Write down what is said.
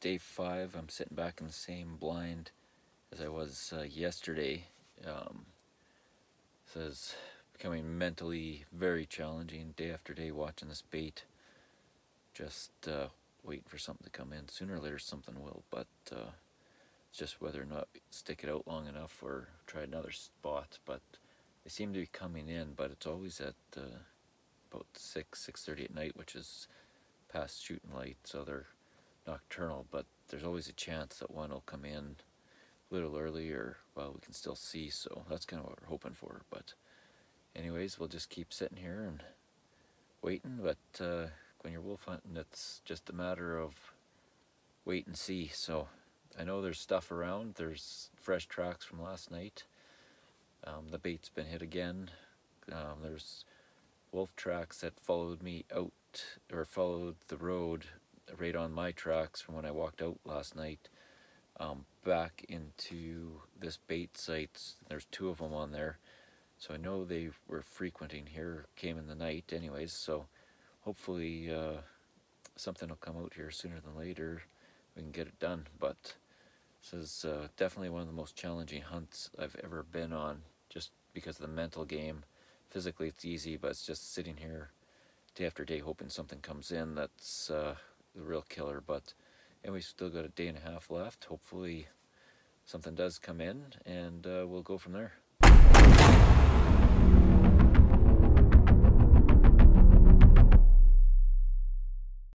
day five. I'm sitting back in the same blind as I was uh, yesterday. Um, says becoming mentally very challenging day after day watching this bait. Just uh, waiting for something to come in. Sooner or later something will, but uh, it's just whether or not stick it out long enough or try another spot. But they seem to be coming in, but it's always at uh, about 6, 6.30 at night, which is past shooting light, so they're nocturnal, but there's always a chance that one will come in a little early or, well, we can still see, so that's kind of what we're hoping for, but anyways, we'll just keep sitting here and waiting, but uh, when you're wolf hunting, it's just a matter of wait and see, so I know there's stuff around, there's fresh tracks from last night, um, the bait's been hit again, um, there's wolf tracks that followed me out or followed the road right on my tracks from when I walked out last night um, back into this bait site. There's two of them on there. So I know they were frequenting here, came in the night anyways, so hopefully uh, something will come out here sooner than later. We can get it done, but this is uh, definitely one of the most challenging hunts I've ever been on, just because of the mental game. Physically it's easy, but it's just sitting here day after day hoping something comes in that's uh, the real killer. But and we still got a day and a half left. Hopefully something does come in and uh, we'll go from there.